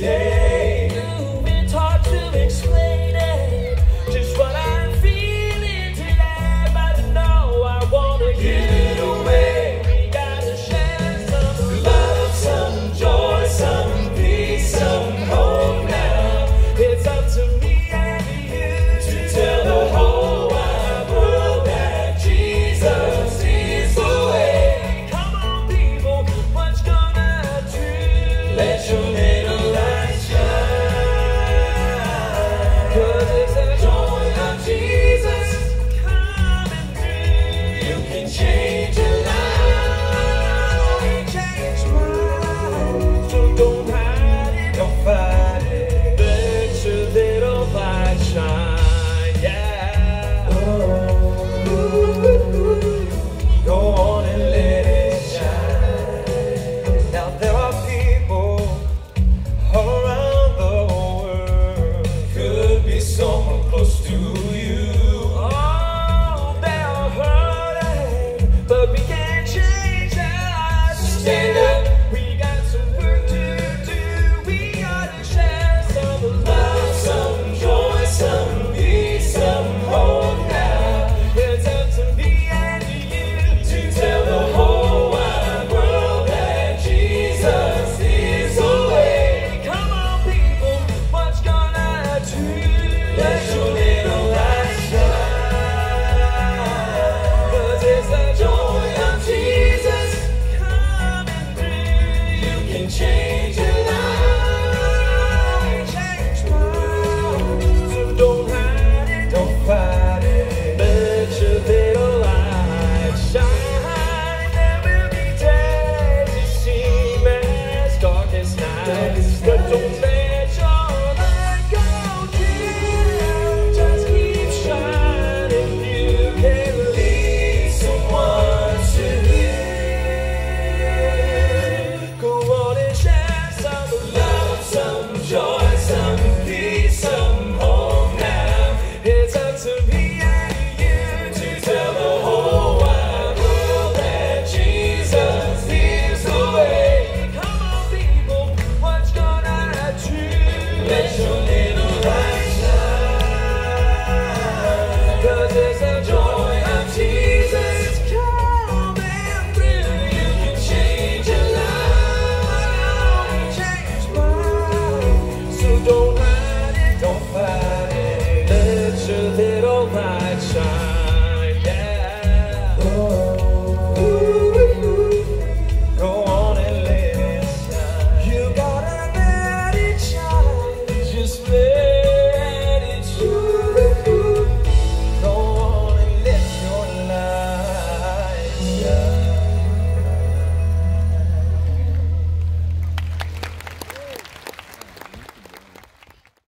day. you.